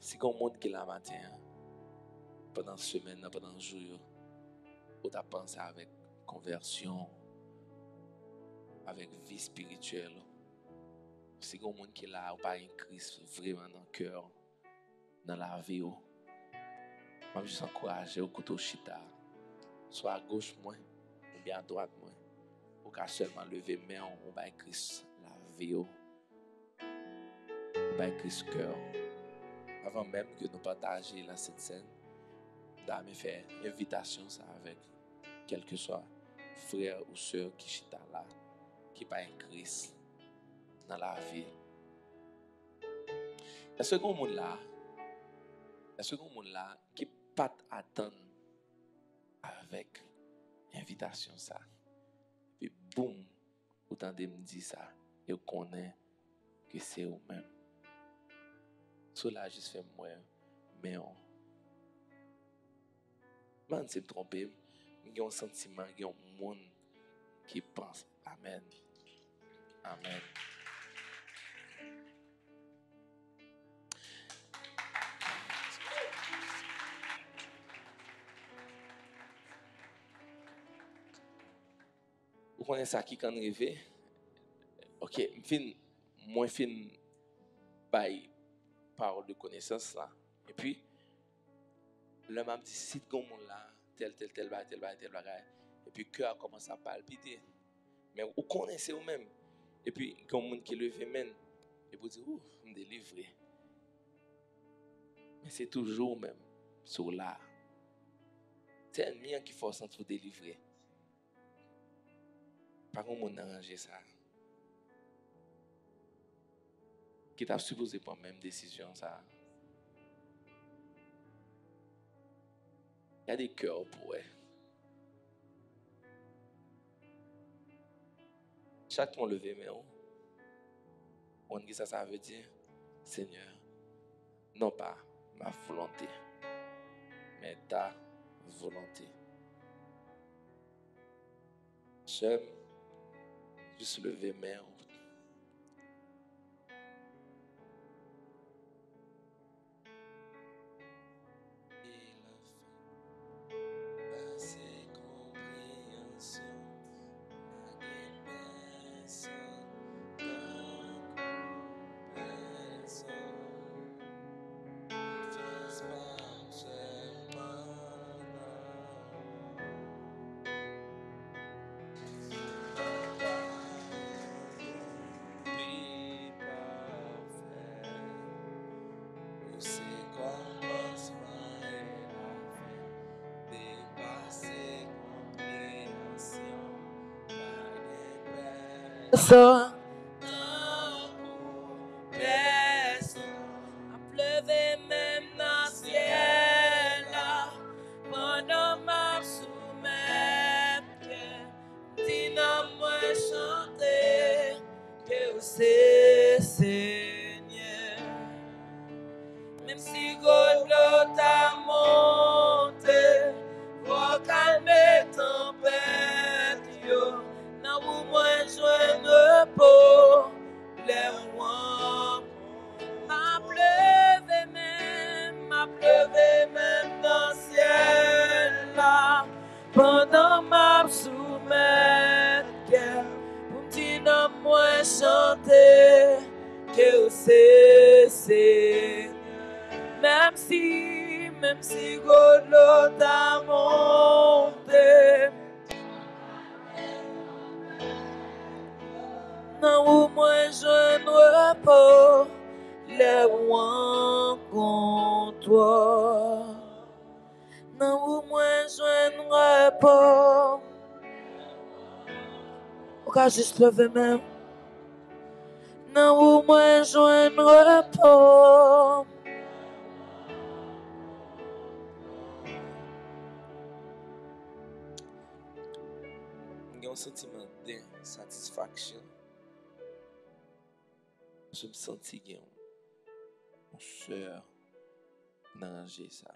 Si kon moun ki la matin, pendant semaine, pendant jour, ou ta pensé avec conversion, avec vie spirituelle, si kon moun ki la ou pas un Christ vraiment dans le cœur, dans la vie, je juste encourager au couteau chita, soit à gauche ou bien à droite moi, ou qu'à seulement lever main, ou pas Christ la vie, ou. Pas Christ cœur. Avant même que nous partagions la cette scène, dame fait invitation ça avec quel que soit frère ou soeur qui chita là, qui pas un Christ dans la vie. Est-ce que monde là, est-ce que monde là qui pas attendre avec invitation ça, puis boum, autant de me dire ça, et connaît que c'est Sou la jis fè mwen, mè an. Man se trompe, gen yon sentiman, gen yon moun ki pans. Amen. Amen. Ou konen sa ki kan rive? Ok, mwen fin, mwen fin bayi parole de connaissance là. Et puis, le m'a dit, si tu là, tel, tel, tel, tel, tel, tel, tel, et puis, le cœur commence à palpiter. Mais vous connaissez vous-même. Et puis, il y a un monde qui levé même. Et vous dites, ouf, me délivré. Mais c'est toujours même sur là. C'est un mien qui force à vous délivrer. Pas comment on arranger ça. Qui t'a supposé prendre même décision ça. Il y a des cœurs pour eux. Chacun levé mais on. On dit ça, ça veut dire, Seigneur, non pas ma volonté, mais ta volonté. J'aime juste lever main. Moi chanter que c'est Seigneur. Même si God t'a monté, non ou moins je ne repos, les rois contre toi. Non ou moins je ne repos, ou qu'à juste lever même. Non ou moins je sentiment d'insatisfaction. Je me y a une soeur dans ça.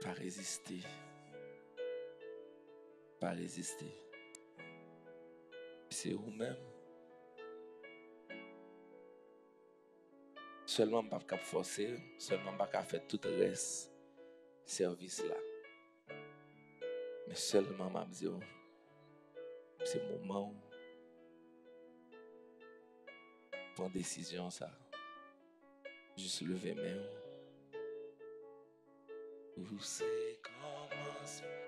Pas résister. Pas résister. C'est vous-même Seulement pas cap forcer, seulement pas qu'à faire tout le reste service là. Mais seulement m'a dit oh, c'est moment où prendre décision ça. Juste lever main. Vous savez comment c'est Tant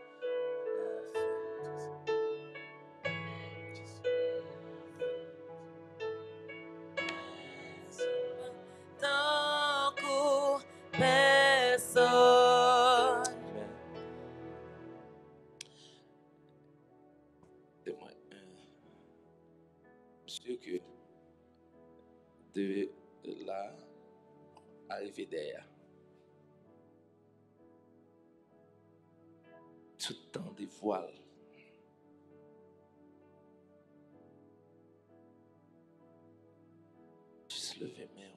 Temps des voiles. Juste lever mes.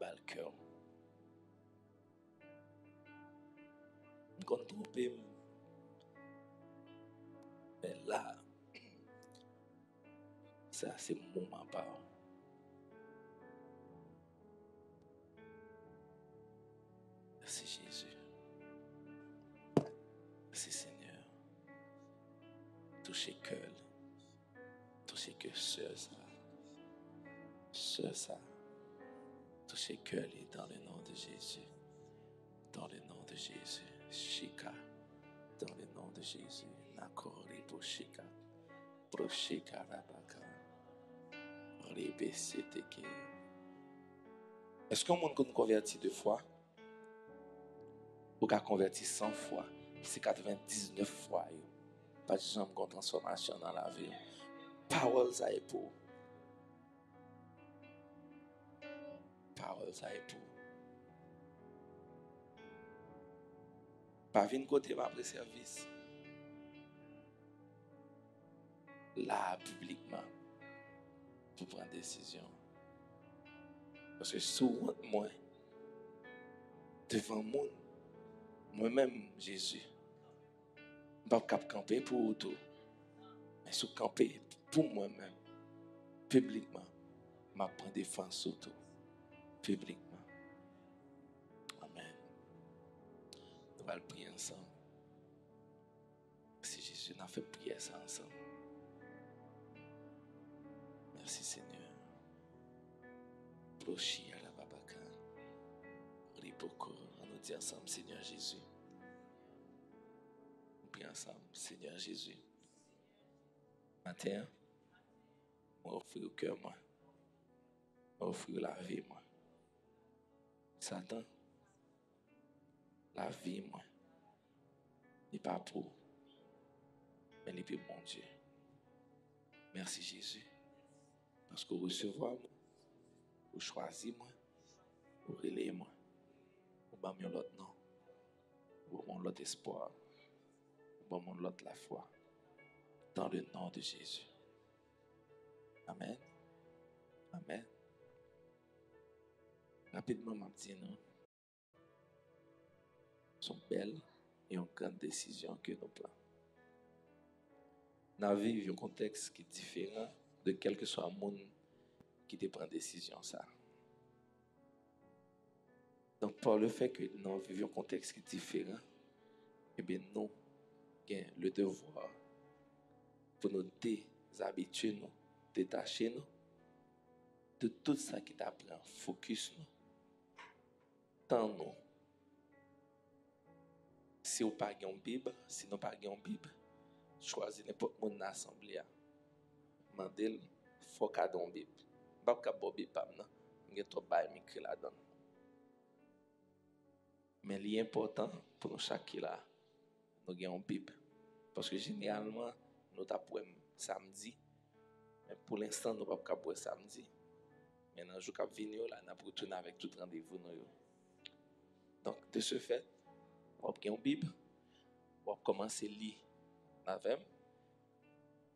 Bas le cœur. Quand trompé, mais là, ça c'est mon moment ça. Touchez cœur dans le nom de Jésus. Dans le nom de Jésus. Shika. Dans le nom de Jésus. Nakori pour Shika. Pour Shika Rabaka. Rebe Seteke. Est-ce qu'un monde qu'on convertit deux fois? Ou qu'a converti 100 fois? C'est 99 fois. Pas de jambe qu'on transformation dans la vie. Power ça est Power ça est pour. Pas venir côté ma après service. Là, publiquement, pour prendre décision. Parce que souvent, moi, devant moi, moi-même, Jésus, je ne pas camper pour tout. Mais je camper pour moi-même, publiquement, je prends défense sur tout. Publiquement. Amen. Nous allons prier ensemble. Si Jésus n'a fait prier ensemble. Merci Seigneur. Prochi à la babaka. Riboko. On nous dit ensemble, Seigneur Jésus. On prie ensemble, Seigneur Jésus. Matin, moi offrir le cœur. Moi offrir la vie, moi. Satan, la vie, moi. n'est pas pour, mais il est pour mon Dieu. Merci Jésus. Parce que vous recevez moi, vous choisissez moi, vous relayez moi, vous m'avez l'autre nom, vous m'avez l'autre espoir, vous m'avez l'autre la foi. Dans le nom de Jésus. Amen. Amen. Rapidement, m'a dit nous sont belles et en grande décision que nous prenons. Nous vivons un contexte qui est différent de quel que soit le monde qui te prend décision ça. Donc par le fait que nous vivons un contexte qui est différent, eh bien nous avons le devoir pour nous déshabituer, nous détacher nous de tout ça qui t'apprend, focus nous, tan nou. Se ou pa gen yon bib, se nou pa gen yon bib, chwazi nepot moun nan asamble ya. Mandel, fok adon bib. Bab ka bo bib pam nan, mge to bay mikri la don. Men li important pou nou chaki la, nou gen yon bib. Paske genyalman, nou tapwem samdi, men pou l'instant nou bab ka bwe samdi. Men anjou kap vin yo la, nan pou toun avèk tout randevou nou yo. Donc, de ce fait, on va une Bible. On va commencer à lire avec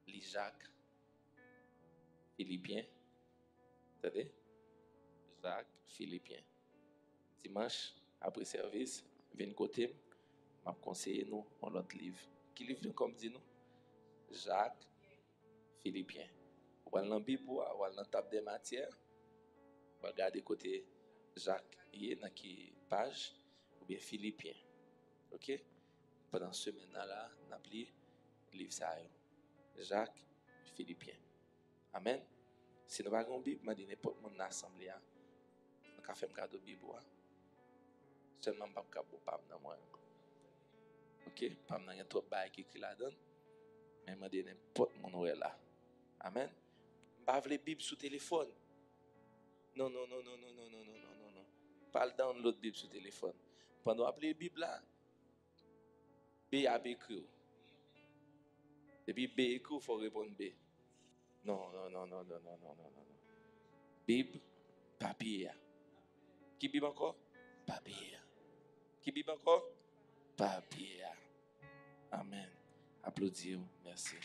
lire Jacques, Philippiens. Attendez? Jacques, Philippiens. Dimanche, après service, viens côté, m'a conseillé nous un autre livre. Qui livre comme dit nous? Jacques, Philippiens. Ou dans la Bible, ou dans la table des matières, va regarder côté Jacques Yéna qui page, ou bien Philippiens. OK? Pendant ce maintenant-là, on a livre. Jacques, Philippiens. Amen. Si nous avons une Bible, je dis n'importe qui dans l'assemblée, on va faire un cadeau de Bible. Hein. Seulement, je ne vais pas faire. Hein. OK? Pas dans trop bail qui écrit. Mais je dis n'importe qui là. Amen. Je ne vais pas Bible sur téléphone. Non, non, non, non, non, non, non, non. Pas le download Bible sur téléphone. Pendant appeler Bible là, B a B écrit. Et puis B écrit, il faut répondre B. Non, non, non, non, non, non, non, non, non. non. Bible, papier. Qui Bible encore? Papier. Qui Bible encore? Papier. Amen. Applaudissez. Merci.